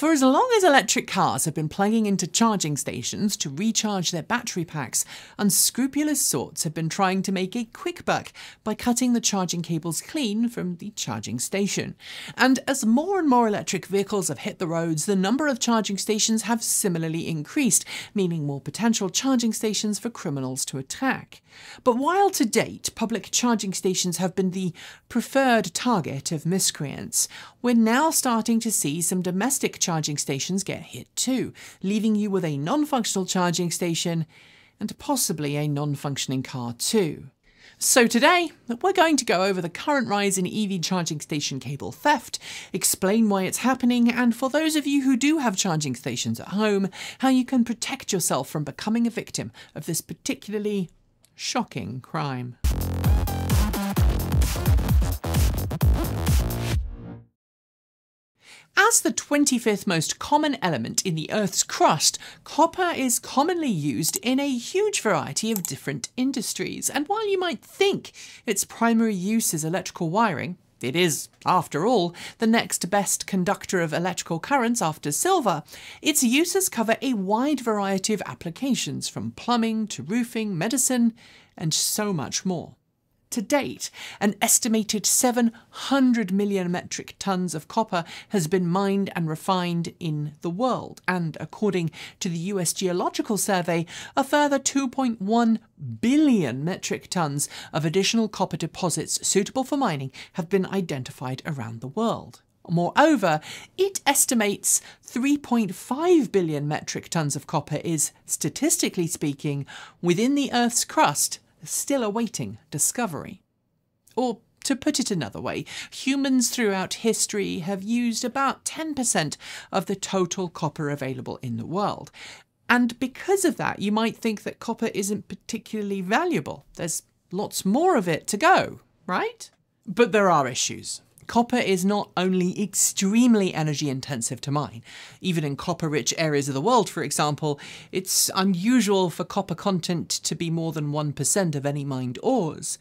For as long as electric cars have been plugging into charging stations to recharge their battery packs, unscrupulous sorts have been trying to make a quick buck by cutting the charging cables clean from the charging station. And as more and more electric vehicles have hit the roads, the number of charging stations have similarly increased, meaning more potential charging stations for criminals to attack. But while to date public charging stations have been the preferred target of miscreants, we're now starting to see some domestic charging stations get hit too, leaving you with a non functional charging station and possibly a non functioning car too. So today, we're going to go over the current rise in EV charging station cable theft, explain why it's happening, and for those of you who do have charging stations at home, how you can protect yourself from becoming a victim of this particularly shocking crime. As the 25th most common element in the Earth's crust, copper is commonly used in a huge variety of different industries. And while you might think its primary use is electrical wiring, it is, after all, the next best conductor of electrical currents after silver. Its uses cover a wide variety of applications, from plumbing to roofing, medicine, and so much more. To date, an estimated 700 million metric tons of copper has been mined and refined in the world, and according to the US Geological Survey, a further 2.1 billion metric tons of additional copper deposits suitable for mining have been identified around the world. Moreover, it estimates 3.5 billion metric tons of copper is, statistically speaking, within the Earth's crust still awaiting discovery. Or to put it another way, humans throughout history have used about 10% of the total copper available in the world. And because of that, you might think that copper isn't particularly valuable. There's lots more of it to go, right? But there are issues. Copper is not only extremely energy intensive to mine, even in copper rich areas of the world, for example, it's unusual for copper content to be more than 1% of any mined ores.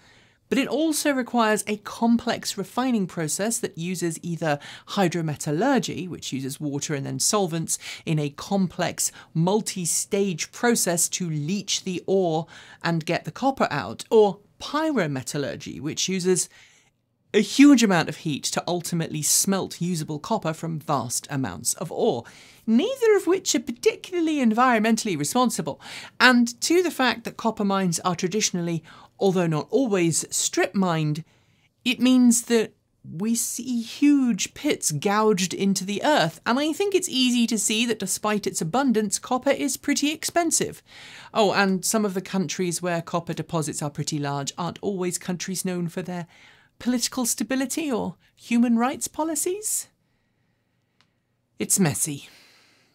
But it also requires a complex refining process that uses either hydrometallurgy, which uses water and then solvents, in a complex multi stage process to leach the ore and get the copper out, or pyrometallurgy, which uses a huge amount of heat to ultimately smelt usable copper from vast amounts of ore, neither of which are particularly environmentally responsible, and to the fact that copper mines are traditionally, although not always, strip mined, it means that we see huge pits gouged into the earth, and I think it's easy to see that despite its abundance, copper is pretty expensive. Oh, and some of the countries where copper deposits are pretty large aren't always countries known for their political stability or human rights policies? It's messy.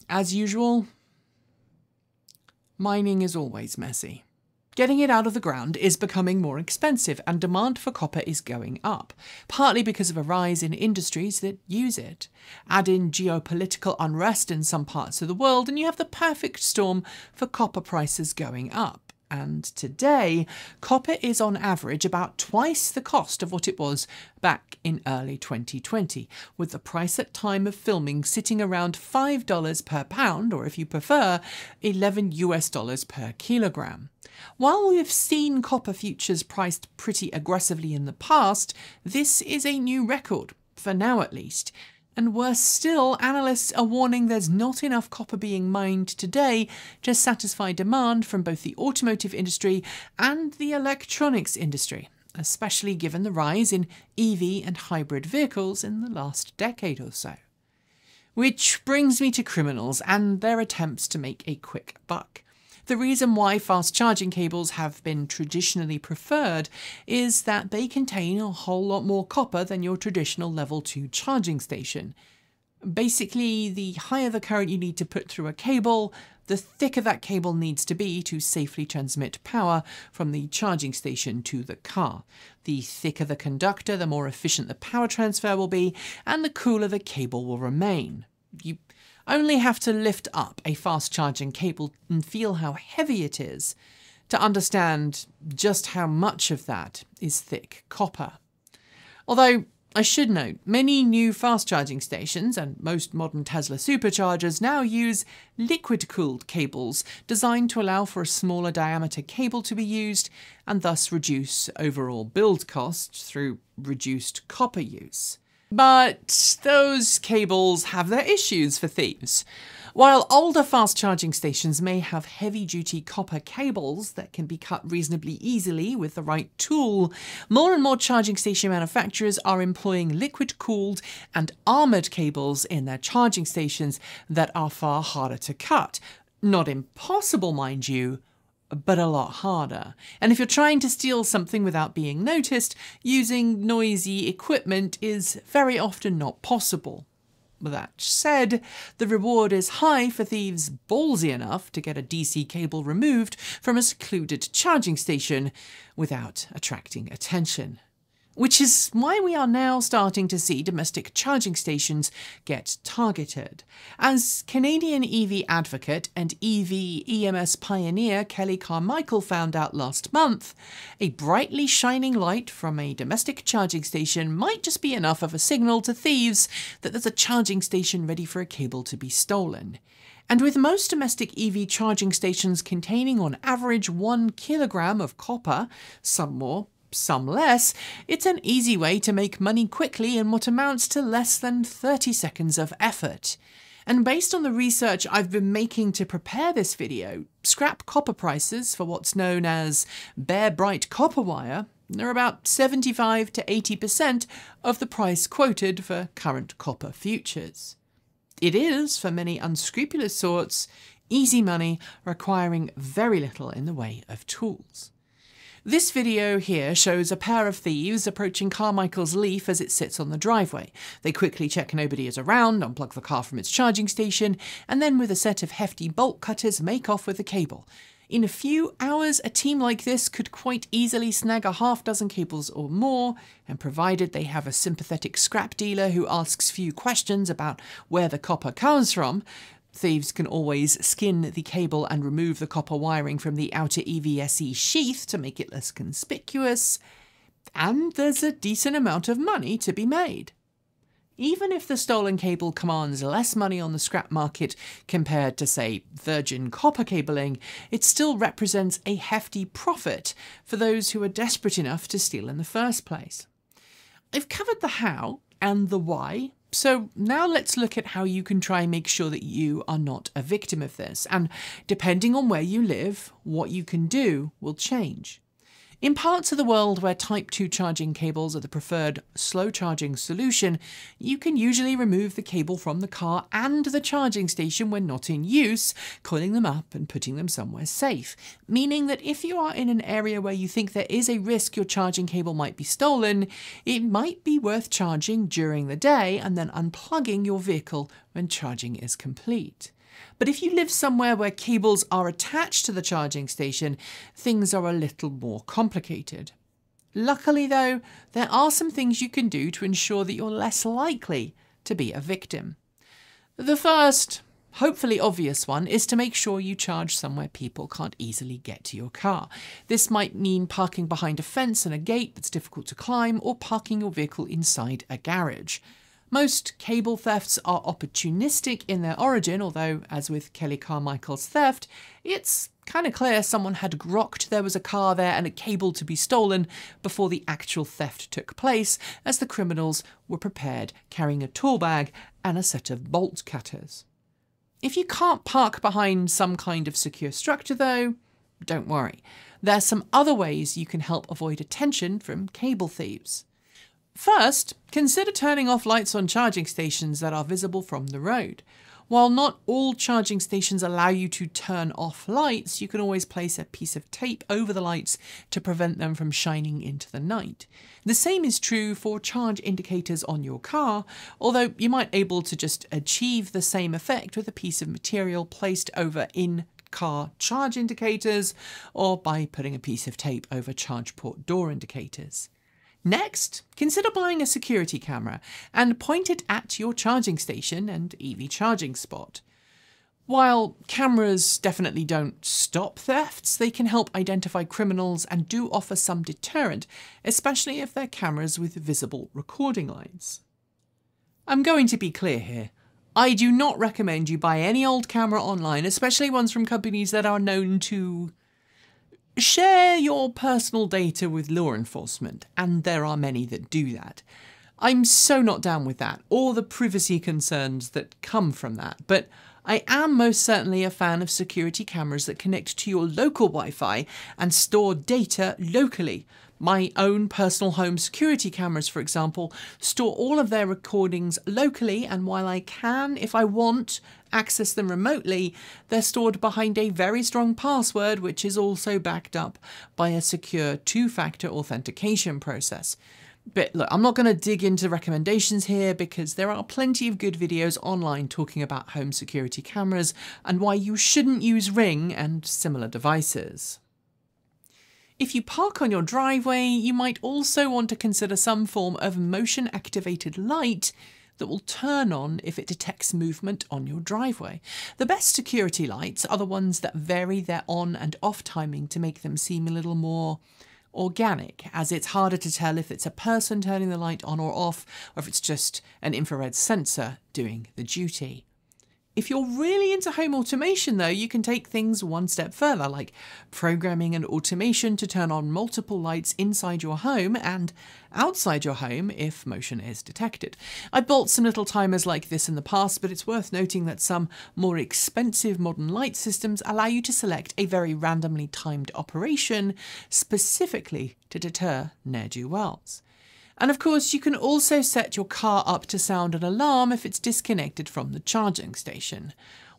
As usual, mining is always messy. Getting it out of the ground is becoming more expensive and demand for copper is going up, partly because of a rise in industries that use it. Add in geopolitical unrest in some parts of the world and you have the perfect storm for copper prices going up and today, copper is on average about twice the cost of what it was back in early 2020, with the price at time of filming sitting around $5 per pound, or if you prefer, 11 US dollars per kilogram. While we've seen copper futures priced pretty aggressively in the past, this is a new record, for now at least, and worse still, analysts are warning there's not enough copper being mined today to satisfy demand from both the automotive industry and the electronics industry, especially given the rise in EV and hybrid vehicles in the last decade or so. Which brings me to criminals and their attempts to make a quick buck. The reason why fast charging cables have been traditionally preferred is that they contain a whole lot more copper than your traditional level 2 charging station. Basically, the higher the current you need to put through a cable, the thicker that cable needs to be to safely transmit power from the charging station to the car. The thicker the conductor, the more efficient the power transfer will be, and the cooler the cable will remain. You only have to lift up a fast charging cable and feel how heavy it is to understand just how much of that is thick copper. Although I should note, many new fast charging stations and most modern Tesla superchargers now use liquid cooled cables designed to allow for a smaller diameter cable to be used and thus reduce overall build costs through reduced copper use. But those cables have their issues for thieves. While older fast charging stations may have heavy duty copper cables that can be cut reasonably easily with the right tool, more and more charging station manufacturers are employing liquid cooled and armoured cables in their charging stations that are far harder to cut. Not impossible, mind you, but a lot harder. And if you're trying to steal something without being noticed, using noisy equipment is very often not possible. That said, the reward is high for thieves ballsy enough to get a DC cable removed from a secluded charging station without attracting attention which is why we are now starting to see domestic charging stations get targeted. As Canadian EV advocate and EV EMS pioneer Kelly Carmichael found out last month, a brightly shining light from a domestic charging station might just be enough of a signal to thieves that there's a charging station ready for a cable to be stolen. And with most domestic EV charging stations containing on average one kilogram of copper, some more, some less, it's an easy way to make money quickly in what amounts to less than 30 seconds of effort. And based on the research I've been making to prepare this video, scrap copper prices for what's known as bare bright copper wire are about 75 to 80% of the price quoted for current copper futures. It is, for many unscrupulous sorts, easy money requiring very little in the way of tools. This video here shows a pair of thieves approaching Carmichael's Leaf as it sits on the driveway. They quickly check nobody is around, unplug the car from its charging station, and then with a set of hefty bolt cutters make off with the cable. In a few hours, a team like this could quite easily snag a half dozen cables or more, and provided they have a sympathetic scrap dealer who asks few questions about where the copper comes from, Thieves can always skin the cable and remove the copper wiring from the outer EVSE sheath to make it less conspicuous, and there's a decent amount of money to be made. Even if the stolen cable commands less money on the scrap market compared to, say, virgin copper cabling, it still represents a hefty profit for those who are desperate enough to steal in the first place. I've covered the how and the why so now let's look at how you can try and make sure that you are not a victim of this. And depending on where you live, what you can do will change. In parts of the world where Type 2 charging cables are the preferred slow charging solution, you can usually remove the cable from the car and the charging station when not in use, coiling them up and putting them somewhere safe. Meaning that if you are in an area where you think there is a risk your charging cable might be stolen, it might be worth charging during the day and then unplugging your vehicle when charging is complete. But if you live somewhere where cables are attached to the charging station, things are a little more complicated. Luckily, though, there are some things you can do to ensure that you're less likely to be a victim. The first, hopefully obvious one, is to make sure you charge somewhere people can't easily get to your car. This might mean parking behind a fence and a gate that's difficult to climb, or parking your vehicle inside a garage. Most cable thefts are opportunistic in their origin, although, as with Kelly Carmichael's theft, it's kind of clear someone had grokked there was a car there and a cable to be stolen before the actual theft took place, as the criminals were prepared carrying a tool bag and a set of bolt cutters. If you can't park behind some kind of secure structure, though, don't worry. There's some other ways you can help avoid attention from cable thieves. First, consider turning off lights on charging stations that are visible from the road. While not all charging stations allow you to turn off lights, you can always place a piece of tape over the lights to prevent them from shining into the night. The same is true for charge indicators on your car, although you might be able to just achieve the same effect with a piece of material placed over in car charge indicators or by putting a piece of tape over charge port door indicators. Next, consider buying a security camera and point it at your charging station and EV charging spot. While cameras definitely don't stop thefts, they can help identify criminals and do offer some deterrent, especially if they're cameras with visible recording lights. I'm going to be clear here. I do not recommend you buy any old camera online, especially ones from companies that are known to share your personal data with law enforcement, and there are many that do that. I'm so not down with that, or the privacy concerns that come from that, but I am most certainly a fan of security cameras that connect to your local Wi Fi and store data locally. My own personal home security cameras, for example, store all of their recordings locally, and while I can, if I want, access them remotely, they're stored behind a very strong password, which is also backed up by a secure two factor authentication process. But look, I'm not going to dig into recommendations here because there are plenty of good videos online talking about home security cameras and why you shouldn't use Ring and similar devices. If you park on your driveway, you might also want to consider some form of motion activated light that will turn on if it detects movement on your driveway. The best security lights are the ones that vary their on and off timing to make them seem a little more organic, as it's harder to tell if it's a person turning the light on or off, or if it's just an infrared sensor doing the duty. If you're really into home automation, though, you can take things one step further, like programming an automation to turn on multiple lights inside your home and outside your home if motion is detected. I've built some little timers like this in the past, but it's worth noting that some more expensive modern light systems allow you to select a very randomly timed operation specifically to deter ne'er-do-wells. And of course, you can also set your car up to sound an alarm if it's disconnected from the charging station.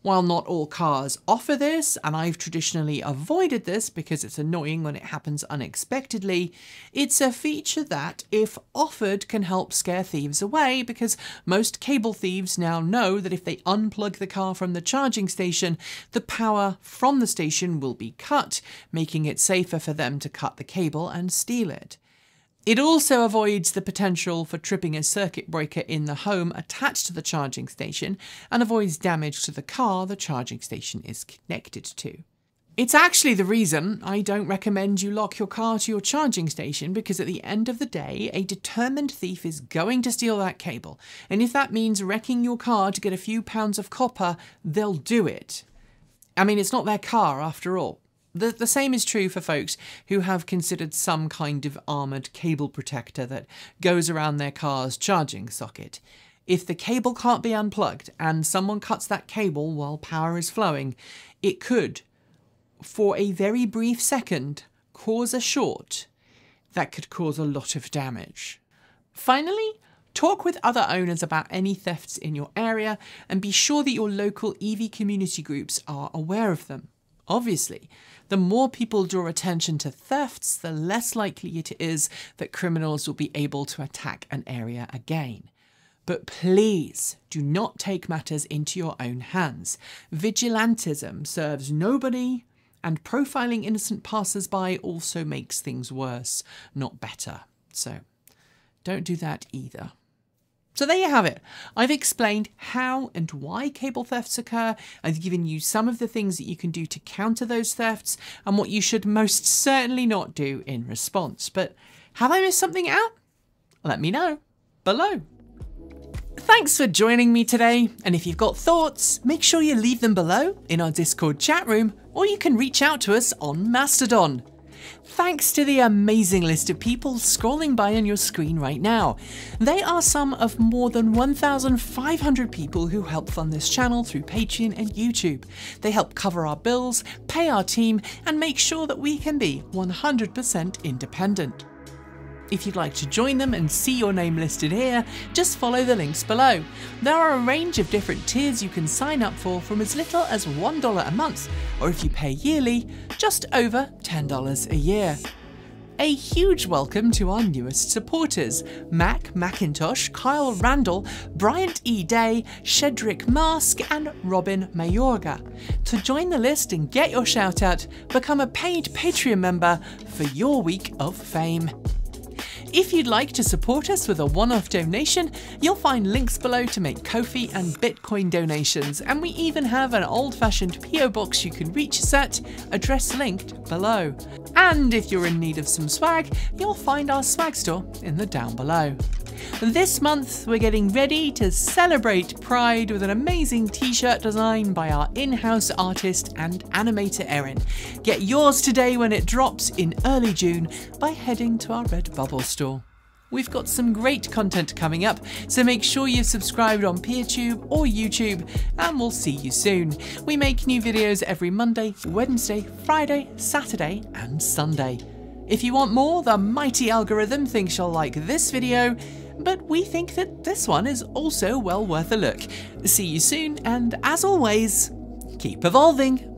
While not all cars offer this, and I've traditionally avoided this because it's annoying when it happens unexpectedly, it's a feature that, if offered, can help scare thieves away because most cable thieves now know that if they unplug the car from the charging station, the power from the station will be cut, making it safer for them to cut the cable and steal it. It also avoids the potential for tripping a circuit breaker in the home attached to the charging station and avoids damage to the car the charging station is connected to. It's actually the reason I don't recommend you lock your car to your charging station because at the end of the day, a determined thief is going to steal that cable. And if that means wrecking your car to get a few pounds of copper, they'll do it. I mean, it's not their car after all. The, the same is true for folks who have considered some kind of armoured cable protector that goes around their car's charging socket. If the cable can't be unplugged and someone cuts that cable while power is flowing, it could, for a very brief second, cause a short that could cause a lot of damage. Finally, talk with other owners about any thefts in your area and be sure that your local EV community groups are aware of them. Obviously, the more people draw attention to thefts, the less likely it is that criminals will be able to attack an area again. But please do not take matters into your own hands. Vigilantism serves nobody, and profiling innocent passers by also makes things worse, not better. So don't do that either. So there you have it. I've explained how and why cable thefts occur. I've given you some of the things that you can do to counter those thefts and what you should most certainly not do in response. But have I missed something out? Let me know below. Thanks for joining me today, and if you've got thoughts, make sure you leave them below in our Discord chat room, or you can reach out to us on Mastodon. Thanks to the amazing list of people scrolling by on your screen right now. They are some of more than 1,500 people who help fund this channel through Patreon and YouTube. They help cover our bills, pay our team, and make sure that we can be 100% independent. If you'd like to join them and see your name listed here, just follow the links below. There are a range of different tiers you can sign up for from as little as $1 a month, or if you pay yearly, just over $10 a year. A huge welcome to our newest supporters Mac McIntosh, Kyle Randall, Bryant E. Day, Shedrick Mask, and Robin Mayorga. To join the list and get your shout out, become a paid Patreon member for your week of fame. If you'd like to support us with a one-off donation, you'll find links below to make Ko-fi and Bitcoin donations, and we even have an old-fashioned PO box you can reach us at, address linked below. And if you're in need of some swag, you'll find our swag store in the down below. This month, we're getting ready to celebrate Pride with an amazing t shirt design by our in house artist and animator Erin. Get yours today when it drops in early June by heading to our Redbubble store. We've got some great content coming up, so make sure you're subscribed on PeerTube or YouTube, and we'll see you soon. We make new videos every Monday, Wednesday, Friday, Saturday, and Sunday. If you want more, the mighty algorithm thinks you'll like this video, but we think that this one is also well worth a look. See you soon, and as always, keep evolving!